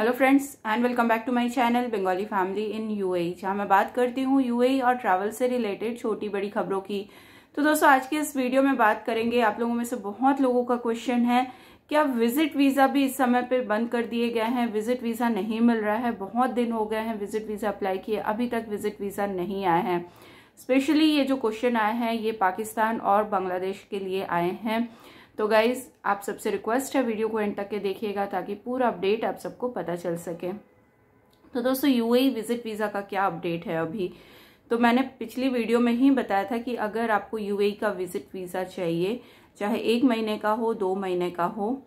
Hello friends and welcome back to my channel Bengali family in UAE जहाँ मैं बात करती हूँ यूएई और ट्रैवल से रिलेटेड छोटी बड़ी खबरों की। तो दोस्तों, आज के इस वीडियो में बात करेंगे, आप लोगों में से बहुत लोगों का क्वेश्चन है, क्या विज़िट वीज़ा भी इस समय पर बंद कर दिए गए हैं? विज़िट वीज़ा नहीं मिल रहा है, बहुत दिन हो गए हैं विज़िट वीज़ा अप्लाई किए, अभी तक विज़िट वीज़ा नहीं आया है। स्पेशली ये जो क्वेश्चन आए हैं, ये पाकिस्तान और बांग्लादेश के लिए आए हैं। तो गाइज़ आप सबसे रिक्वेस्ट है वीडियो को एंड तक के देखिएगा ताकि पूरा अपडेट आप सबको पता चल सके। तो दोस्तों यूएई विज़िट वीज़ा का क्या अपडेट है अभी? तो मैंने पिछली वीडियो में ही बताया था कि अगर आपको यूएई का विज़िट वीज़ा चाहिए, चाहे एक महीने का हो, दो महीने का हो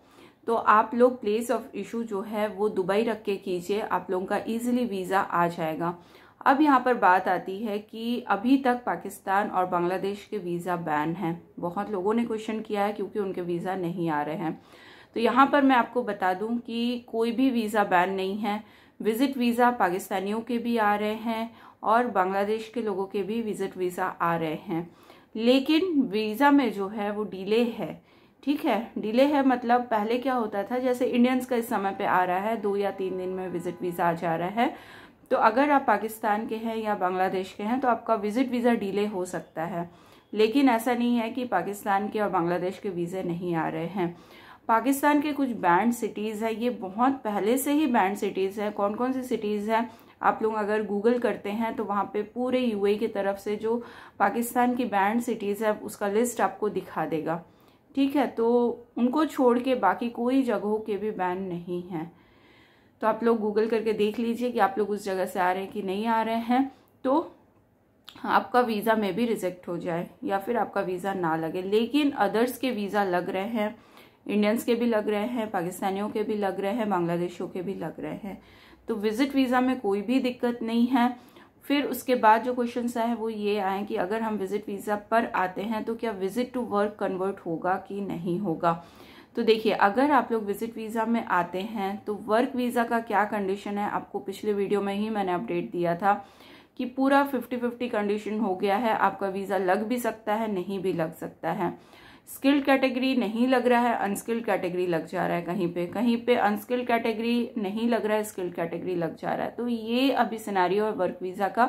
तो आप लोग प्लेस ऑफ़ इशू जो है वो दुबई रख के कीजिए। आप लोगों का इजीली वीज़ा आ जाएगा। अब यहाँ पर बात आती है कि अभी तक पाकिस्तान और बांग्लादेश के वीज़ा बैन हैं। बहुत लोगों ने क्वेश्चन किया है क्योंकि उनके वीज़ा नहीं आ रहे हैं। तो यहाँ पर मैं आपको बता दूँ कि कोई भी वीज़ा बैन नहीं है। विज़िट वीज़ा पाकिस्तानियों के भी आ रहे हैं और बांग्लादेश के लोगों के भी विज़िट वीज़ा आ रहे हैं। लेकिन वीज़ा में जो है वो डिले है। ठीक है? डिले है मतलब पहले क्या होता था? जैसे इंडियंस का इस समय पे आ रहा है, दो या तीन दिन में विज़िट वीज़ा आ जा रहा है। तो अगर आप पाकिस्तान के हैं या बांग्लादेश के हैं तो आपका विज़िट वीज़ा डिले हो सकता है। लेकिन ऐसा नहीं है कि पाकिस्तान के और बांग्लादेश के वीज़े नहीं आ रहे हैं। पाकिस्तान के कुछ बैंड सिटीज़ है। ये बहुत पहले से ही बैंड सिटीज़ है। कौन कौन सी सिटीज़ हैं? आप लोग अगर गूगल करते हैं तो वहाँ पे पूरे यूएई की तरफ़ से जो पाकिस्तान की बैंड सिटीज़ है, उसका लिस्ट आपको दिखा देगा। ठीक है तो उनको छोड़ के बाकी कोई जगहों के भी बैन नहीं है। तो आप लोग गूगल करके देख लीजिए कि आप लोग उस जगह से आ रहे हैं कि नहीं आ रहे हैं। तो आपका वीज़ा में भी रिजेक्ट हो जाए या फिर आपका वीज़ा ना लगे। लेकिन अदर्स के वीज़ा लग रहे हैं इंडियंस के भी लग रहे हैं, पाकिस्तानियों के भी लग रहे हैं, बांग्लादेशियों के भी लग रहे हैं। तो विज़िट वीज़ा में कोई भी दिक्कत नहीं है। फिर उसके बाद जो क्वेश्चन आए वो ये आए कि अगर हम विज़िट वीज़ा पर आते हैं तो क्या विज़िट टू वर्क कन्वर्ट होगा कि नहीं होगा? तो देखिए, अगर आप लोग विज़िट वीज़ा में आते हैं तो वर्क वीज़ा का क्या कंडीशन है, आपको पिछले वीडियो में ही मैंने अपडेट दिया था कि पूरा फिफ्टी फिफ्टी कंडीशन हो गया है। आपका वीज़ा लग भी सकता है, नहीं भी लग सकता है। स्किल्ड कैटेगरी नहीं लग रहा है अनस्किल्ड कैटेगरी लग जा रहा है कहीं पे। कहीं पे अनस्किल्ड कैटेगरी नहीं लग रहा है स्किल्ड कैटेगरी लग जा रहा है। तो ये अभी सिनारियो है वर्क वीज़ा का।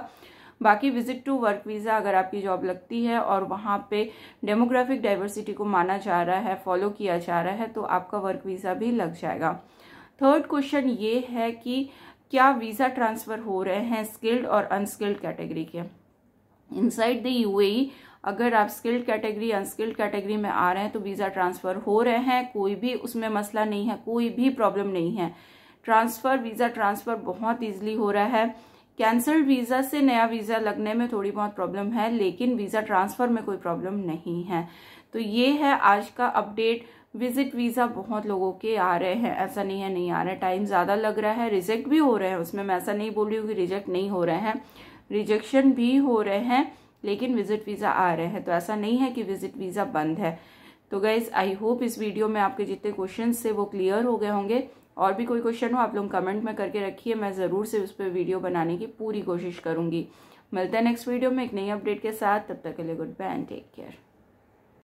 बाकी विज़िट टू वर्क वीज़ा अगर आपकी जॉब लगती है और वहाँ पे डेमोग्राफिक डाइवर्सिटी को माना जा रहा है फॉलो किया जा रहा है तो आपका वर्क वीज़ा भी लग जाएगा। थर्ड क्वेश्चन ये है कि क्या वीज़ा ट्रांसफ़र हो रहे हैं स्किल्ड और अनस्किल्ड कैटेगरी के? इनसाइड द यूएई अगर आप स्किल्ड कैटेगरी अनस्किल्ड कैटेगरी में आ रहे हैं तो वीज़ा ट्रांसफ़र हो रहे हैं, कोई भी उसमें मसला नहीं है, कोई भी प्रॉब्लम नहीं है। ट्रांसफ़र वीज़ा ट्रांसफ़र बहुत ईजिली हो रहा है। कैंसल्ड वीज़ा से नया वीज़ा लगने में थोड़ी बहुत प्रॉब्लम है, लेकिन वीज़ा ट्रांसफ़र में कोई प्रॉब्लम नहीं है। तो ये है आज का अपडेट। विज़िट वीज़ा बहुत लोगों के आ रहे हैं। ऐसा नहीं है, नहीं आ रहे। टाइम ज़्यादा लग रहा है। रिजेक्ट भी हो रहे हैं। उसमें मैं ऐसा नहीं बोल रही हूँ कि रिजेक्ट नहीं हो रहे हैं। रिजेक्शन भी हो रहे हैं, लेकिन विज़िट वीज़ा आ रहे हैं। तो ऐसा नहीं है कि विज़िट वीज़ा बंद है। तो गाइज़ आई होप इस वीडियो में आपके जितने क्वेश्चन थे वो क्लियर हो गए होंगे। और भी कोई क्वेश्चन हो, आप लोग कमेंट में करके रखिए। मैं ज़रूर से उस पर वीडियो बनाने की पूरी कोशिश करूँगी। मिलते हैं नेक्स्ट वीडियो में एक नई अपडेट के साथ। तब तक के लिए good bye and take care